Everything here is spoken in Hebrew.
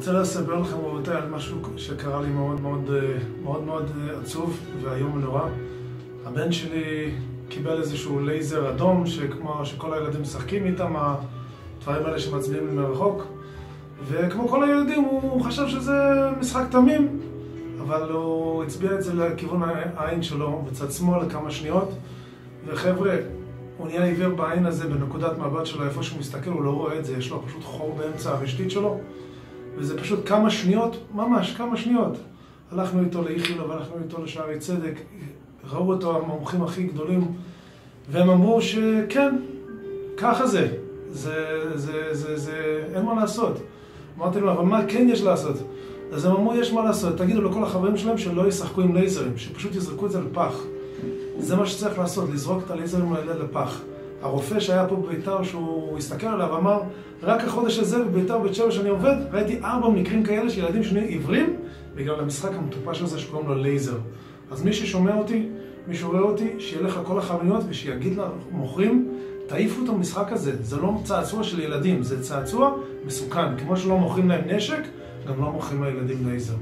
רוצה לספר לכם רבותיי על משהו שקרה לי מאוד מאוד מאוד מאוד עצוב ואיום ונורא. הבן שלי קיבל איזשהו לייזר אדום, שכמו שכל הילדים משחקים איתם, הדברים האלה שמצביעים מרחוק. וכמו כל הילדים, הוא חשב שזה משחק תמים, אבל הוא הצביע את זה לכיוון העין שלו, בצד שמאל לכמה שניות. וחבר'ה, הוא נהיה עיוור בעין הזה, בנקודת מבט שלו, איפה שהוא מסתכל, הוא לא רואה את זה, יש לו פשוט חור באמצע הרשתית שלו. וזה פשוט כמה שניות, ממש כמה שניות. הלכנו איתו לאיכילוב, הלכנו איתו לשערי צדק, ראו אותו המומחים הכי גדולים, והם אמרו שכן, ככה זה. זה, זה, זה, זה, אין מה לעשות. אמרתי להם, אבל מה כן יש לעשות? אז הם אמרו, יש מה לעשות. תגידו לכל החברים שלהם שלא ישחקו עם לייזרים, שפשוט יזרקו את זה לפח. זה מה שצריך לעשות, לזרוק את הלייזרים האלה לפח. הרופא שהיה פה בביתר, שהוא הסתכל עליו, אמר, רק החודש הזה בביתר בית שבע שאני עובד, ראיתי ארבע מקרים כאלה של ילדים שנהיו עיוורים, בגלל המשחק המטופש הזה שקוראים לו לייזר. אז מי ששומע אותי, מי שרואה אותי, שילך לכל החנויות ושיגיד למוכרים, תעיפו את המשחק הזה, זה לא צעצוע של ילדים, זה צעצוע מסוכן. כמו שלא מוכרים להם נשק, גם לא מוכרים לילדים לייזר.